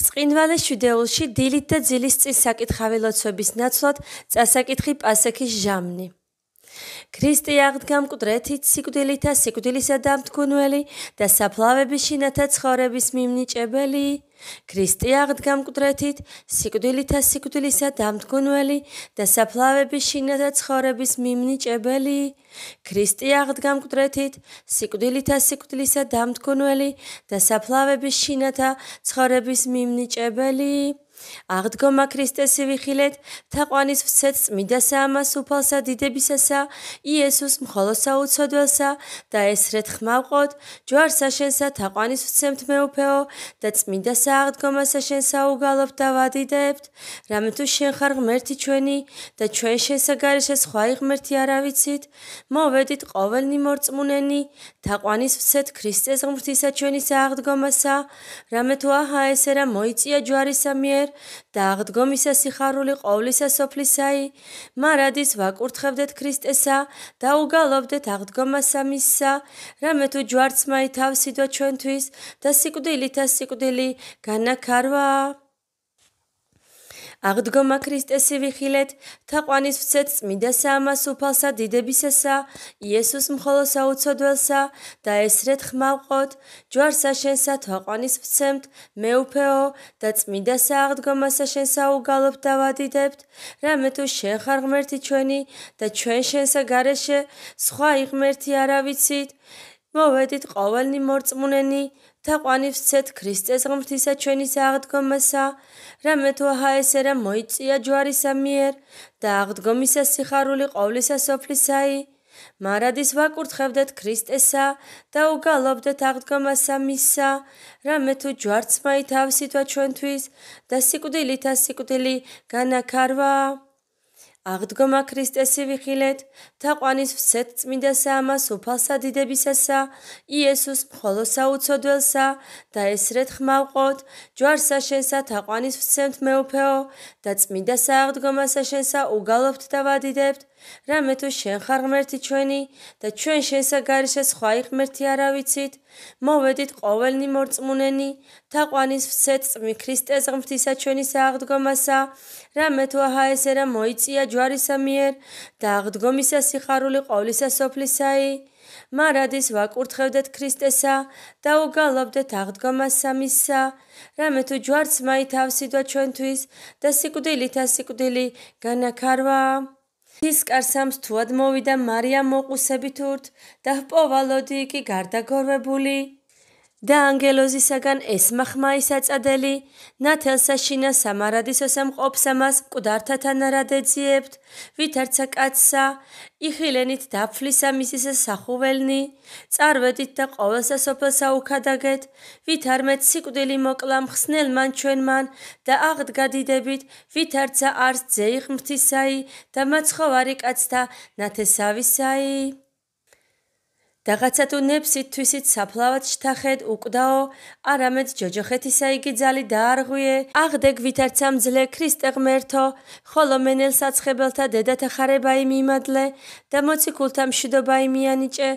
ბრწყინვალე შვიდეულში დილით და ძილის წინ საკითხავი ლოცვების ნაცვლად წასაკითხი პასექის ჟამნი. ქრისტე აღდგა მკვდრეთით სიკვდილითა სიკვდილისა დამთქუნველი და საფლავების შინათა ცხოვრების მიმნიჭებელი. ქრისტე აღდგა მკვდრეთით სიკვდილითა სიკვდილისა დამთქუნველი და საფლავების შინათა ცხოვრების მიმნიჭებელი. ქრისტე აღდგა მკვდრეთით სიკვდილითა სიკვდილისა დამთქუნველი და საფლავების შინათა ცხოვრების მიმნიჭებელი. აღდგომა ქრისტესი ვიხილეთ თაყვანის ვცეთ წმიდა საამას უფალსა დიდებისასა იესოს მხოლოდ საუცოდველსა და ესრეთ ხმავყოთ ჯვარსა შენსა თაყვანის ვცემთ მეუფეო და წმიდა სააღდგომასა შენ საუგალობ და ვადიდებთ. რამე თუ შენ ხარ ღმერთი ჩვენი და ჩვენ შენსა გარეშე სხვა ღმერთი არა ვიცით მოვედით ყოველნი მორწმუნენი თაყვანის ვცეთ ქრისტეს ღმრთისა ჩვენი სააღდგომასა. რამე თუ აჰა ესე რა მოიწია ჯვარისა მიერ და აღდგომისა სიხარული ყოვლისა სოფლისაი მარადის ვაკურთხებდეთ ქრისტესა და უგალობდეთ აღდგომასა მისსა რამე თუ ჯვარცმაი თავსიდო ჩვენთვის და სიკვდილითა სიკვდილი განაქარვა აღდგომა ქრისტესი ვიხილეთ თაყვანის ვცეთ წმიდა საამას უფალსა დიდებისესა იესოს მხოლოდ საუცოდველსა და ესრეთ ხმავყოთ ჯვარსა შენსა თაყვანის ვცემთ მეუფეო და წმიდა სააღდგომასა შენ საუგალობ და ვადიდებთ. რამე თუ შენ ხარ ღმერთი ჩვენი და ჩვენ შენსა გარეშე სხვა ღმერთი არა ვიცით მოვედით ყოველნი მორწმუნენი თაყვანი ვცეთ ქრისტეს ღმრთისა ჩვენი სააღდგომასა რამე თუ აჰა ესე რა მოიწია ჯვარისა მიერ და აღდგომისა სიხარული ყოვლისა სოფლისაი მარადის ვაკურთხებდეთ ქრისტესა და უგალობდეთ აღდგომასა მისსა რამე თუ ჯვარცმაი თავსითვა ჩვენთვის და სიკვდილითა სიკვდილი განაქარვა აღდგომა ქრისტესი ვიხილეთ თაყვანის ვცეთ წმინდა საამას უფალსა დიდებისასა იესოს მხოლოდ საუცოდველსა და ესრეთ ხმავყოთ ჯვარსა შენსა თაყვანის ვცემთ მეუფეო და წმინდა სააღდგომასა შენსა უგალობთ და ვადიდებთ რამე თუ შენ ხარ ღმერთი ჩვენი და ჩვენ შენსა გარეშე სხვა ღმერთი არა ვიცით მოვედით ყოველნი მორწმუნენი თაყვანის ვცეთ წმი ქრისტეს ღმრთისა ჩვენი სააღდგომასა რამე თუ აჰა ესე რა მოიწია ჯვარისა მიერ და აღდგომისა სიხარული ყოვლისა სოფლისაი. მარადის ვაკურთხევდეთ ქრისტესა და უგალობდეთ აღდგომასა მისსა რამე თუ ჯვარცმაი თავსიდვა ჩვენთვის და სიკვდილითა სიკვდილი განაქარვა. ის კარსამს თუად მოვიდა მარიამ მოყუსებით ურთ და ჰპოვალოდი იგი გარდაგორვებული და ანგელოზისაგან ესმახმა ისაწადელი ნათელსა შინა სამარადისოსა მყოფსა მას მკვდართათან არადეძიებთ ვითარცა კაცსა იხილენით დაფლისა მისისა სახუველნი წარვედით და ყოველსა სოფელსა უქადაგეთ ვითარმეთ სიკვდილი მოკლა მხსნელმან ჩვენმან და აღდგა დიდებით ვითარცა არს ძეი ღმრთისაი და მაცხოვარი კაცთა ნათესავისაი დაღაცა თუ ნებსით თვისით საფლავად შთახედ უკვდაო არამედ ჯოჯოხეთისა იგი ძალი დაარღვიე აღდეგ ვითარცა მძლე ქრისტე ღმერთო ხოლო მენელ საცხებელთა დედათა ხარება იმიმადლე და მოციქულთა მშვიდობა იმიანიჭე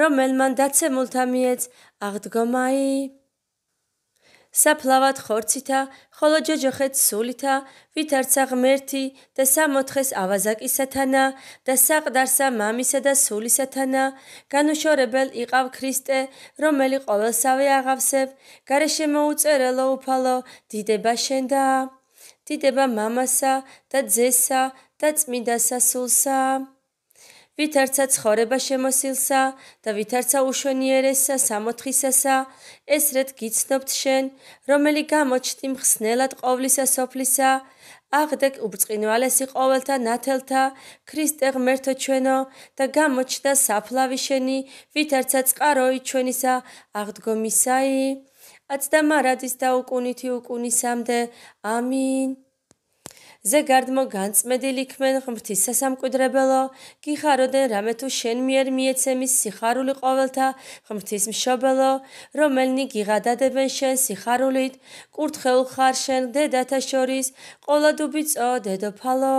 რომელმან დაცემულთა მიეც აღდგომაი საფლავად ხორცითა, ხოლო ჯოჯოხეთ სულითა, ვითარცა ღმერთი და სამოთხეს ავაზაკისათანა და საყდარსა მამისა და სულისათანა, განუშორებელ იყავ ქრისტე, რომელი ყოველსავე აღავსებ, გარეშე მოუწერელო უფალო, დიდება შენდა, დიდება მამასა და ძესა და წმინდასა სულსა. ვითარცა ცხოვრება შემოსილსა და ვითარცა უშვენიერესა სამოთხისასა. ესრეთ გიცნობთ შენ რომელი გამოჩდი მხსნელად ყოვლისა სოფლისა. აღდეგ უბწყინვალესი ყოველთა ნათელთა ქრისტე ღმერთო ჩვენო და გამოჩნდა საფლავი შენი ვითარცა წყაროი ჩვენისა აღდგომისაი. აცდა მარადის და უკუნითი უკუნისამდე? ამინ ზეგარდმო განწმედილი ქმენ ღმრთის სასამკვიდრებელო გიხაროდენ რამე თუ შენ მიერ მიეცემის სიხარული ყოველთა ღმრთის მშობელო რომელნი გიღადადებენ შენ სიხარულით კურთხეულ ხარ შენ დედათა შორის ყოლადუბიწო დედოფალო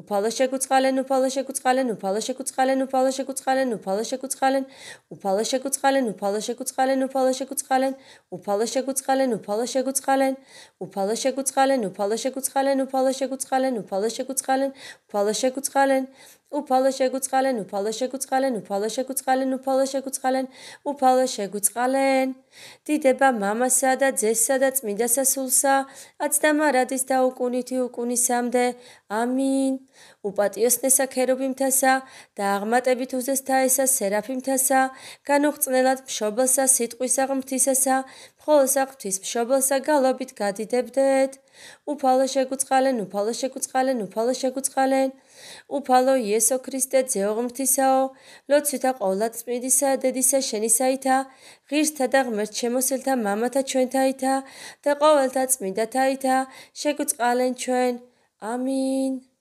უფალო შეგუწყალენ უფალო შეგუწყალენ უფალო შეგუწყალენ უფალო შეგუწყალენ უფალო შეგუწყალენ უფალო შეგუწყალენ უფალო შეგუწყალენ უფალო შეგუწყალენ უფალო შეგუწყალენ უფალო შეგუწყალენ უფალო შეგუწყალენ უფალო შეგუწყალენ უფალო შეგუწყალენ უფალო შეგუწყალენ უფალო შეგუწყალენ უფალო შეგუწყალენ უფალო შეგუწყალენ უფალო შეგუწყალენ უფალო შეგუწყალენ უფალო შეგუწყალენ დიდება მამასა და ძესსა და წმინდა სასულსა აცდამარადის და უკუნითი უკუნისამდე. ამინ. უპატიოსნესა ქერუბიმთასა და აღმატებით უზესთა ესა სერაფიმთასა განუღწნელად მშობელსა სიტყვისა ღმთისასა მხოლოსა ღვთის მშობელსა გალობით გადიდებდეთ. უფალო შეგუწყალენ უფალო შეგუწყალენ უფალო შეგუწყალენ. უფალო იესო ქრისტე ძეო ღმთისაო ლოცვითა ყოვლად წმინდისა დედისა შენისაითა ღირსთა და ღმერთ შემოსელთა მამათა ჩვენთაითა და ყოველთა წმინდათაითა შეგუწყალენ ჩვენ. ამინ